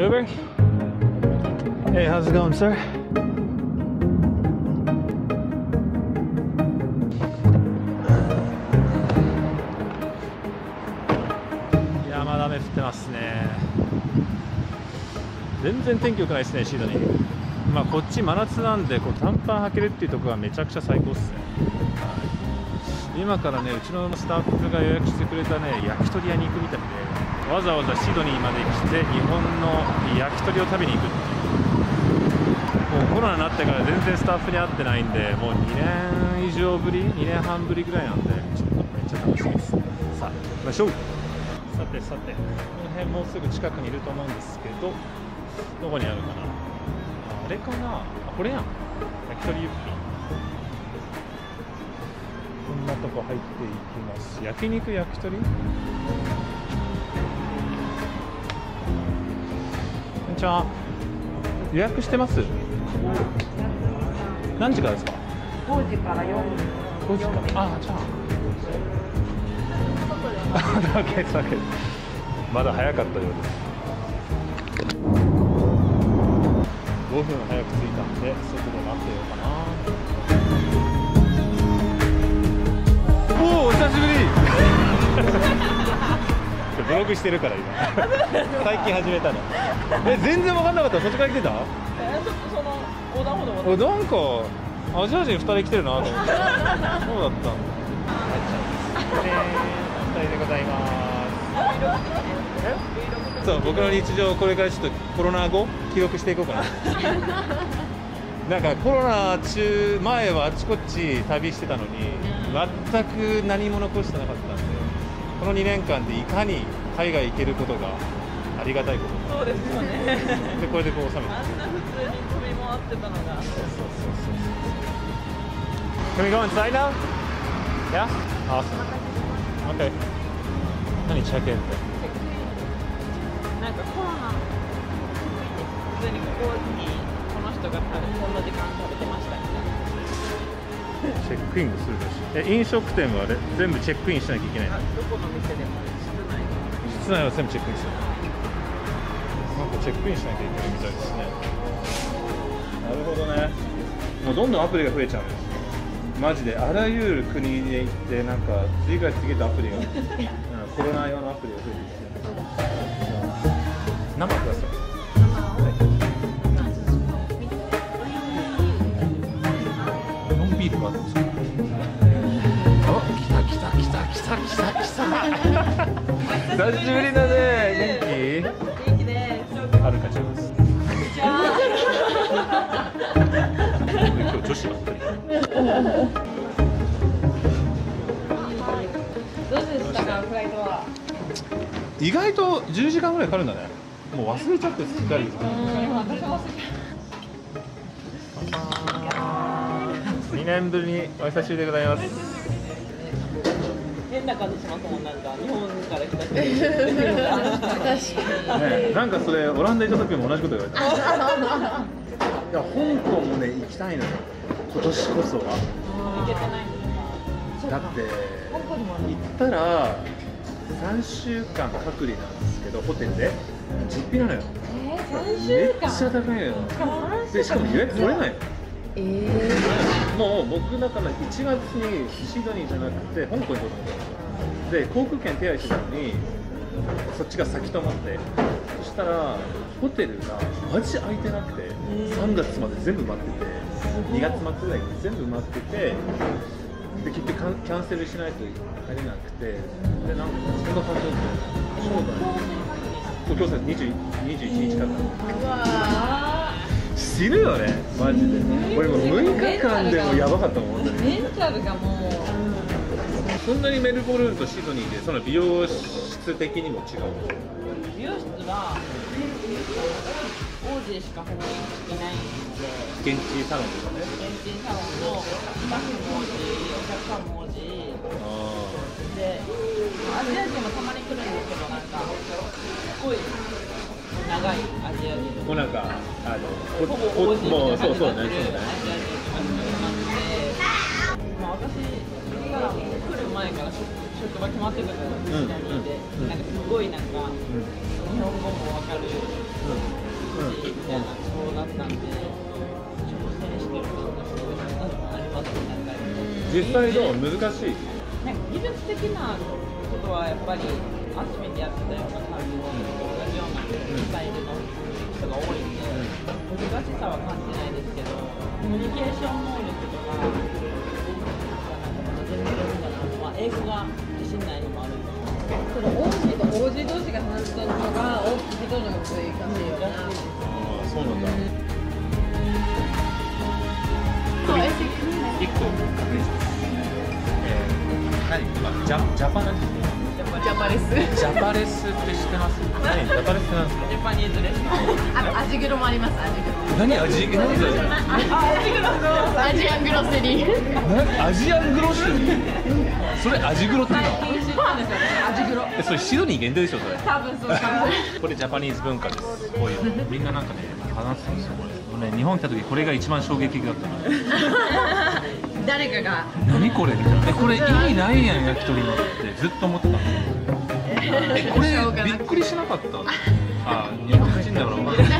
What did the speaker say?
Uber? Hey, how's it going, sir? いやまだ雨降ってますね全然天気良くないですねシードにまあこっち真夏なんでこう短パン履けるっていうところがめちゃくちゃ最高っすね、はい、今からねうちのスタッフが予約してくれたね焼き鳥屋に行くみたいでわざわざシドニーまで来て日本の焼き鳥を食べに行くっていう。もうコロナになってから全然スタッフに会ってないんでもう2年以上ぶり2年半ぶりぐらいなんでちょっとめっちゃ楽しみです。さあ行きましょうさてさてこの辺もうすぐ近くにいると思うんですけどどこにあるかな。あれかな。あこれやん。焼き鳥ユッピー。こんなとこ入っていきます。焼肉焼き鳥？こんにちは。予約してます？何時からですか？5時から4 5時から。あじゃあ。まだ早かったようです。5分早く着いたんで外で待ってようかなログしてるから今。最近始めたの。え全然分かんなかった。そっちから来てた？えー、ちょっとその横断歩道おなんかアジア人2人来てるなと思って。そうだった。んだ2人でございます。そう僕の日常これからちょっとコロナ後記録していこうかな。なんかコロナ中前はあちこち旅してたのに全く何も残してなかったんでこの2年間でいかに海外行けることがありがたいこと。そうですよね。でこれでこう収めてあんな普通に飛び回ってたのが。Can we go inside now? Yeah? Awesome. Okay. 何チェックインって？なんかコロナ普通にここにこの人がこんな時間食べてましたみたいなチェックインするらしいえ飲食店はあれ？全部チェックインしなきゃいけないどこの店でも室内は全部チェックインする。なんかチェックインしなきゃいけないみたいですね。なるほどね。もうどんどんアプリが増えちゃう。んですマジであらゆる国で行ってなんか次から次へとアプリが うんコロナ用のアプリが増えてきて。生ください久しぶりだね。元元気です。気？はるかちゃんです今日女子ばっかりどうでしたかフライトは？意外と10時間ぐらいかかるんだね。もう忘れちゃってすっかり。うん私も2年ぶりにお久しぶりでございます変な感じしますもんなんか日本から来た人。ね、なんかそれオランダ行った時も同じこと言われた。いや香港もね行きたいのよ。今年こそは。行けてないんですだって行ったら3週間隔離なんですけどホテルで。実費なのよ。えー、3め週間？っちゃ高いのよ。でしかも予約取れないのえー、もう僕だから1月にシドニーじゃなくて香港行こうと思ったんですよ。で航空券手配してたのにそっちが先と思って。そしたらホテルがマジ空いてなくて3月まで全部埋まってて2月末ぐらいに全部埋まっててで結局キャンキャンセルしないと入れなくてでなんかそんな感じなんですよそうだ今日さ20 21日からうわ死ぬよね。マジで。俺もう6日間でもやばかったもん。本当にメンタルがもう。そんなにメルボルンとシドニーでその美容室的にも違う。美容室は王子しかほぼいないんで現地サロンとかね現地サロンのスタッフも王子お客さんも王子あでアジア人もたまに来るんですけどなんかすごい長いアジア人あもうなんかあのほぼもうそうそうね感じになってるそうねアジア人とかになってまあ私が来る前からしょっ職場決まってくるシドニーで、うん。なんかすごいなんかうん日本語もわかるしみたいなそうだったんで挑戦してる感がすごいありますね。なんか実際どう？難しい。なんか技術的なことはやっぱりアスミンでやってたような感じの同じようなミュニケーション能力とかなんか全然だなまあ英語が自信ないのもあるんですその王子と王子同士が話すのが大きい人の難しいよな。ああそうなんだ。そう、え、一個。確認しえー何？今ジャジャパナジャパレス。ジャパレスって知ってます？何？ジャパレスって何ですか？ジャパニーズレストランあの、味黒もあります、味黒。何味何？それアジアングロセリー。アジアングロスそれ味黒って言うの？味黒。えそれシドニー限定でしょそれ。多分そうかも。これジャパニーズ文化です。こういう。のみんななんかね話すんですよこれもうね日本来た時これが一番衝撃的だったの 誰かが。何これみたいな。えこれ意味ないやん焼き鳥のってずっと思ってたこれびっくりしなかった？あ日本人だから分かんな。い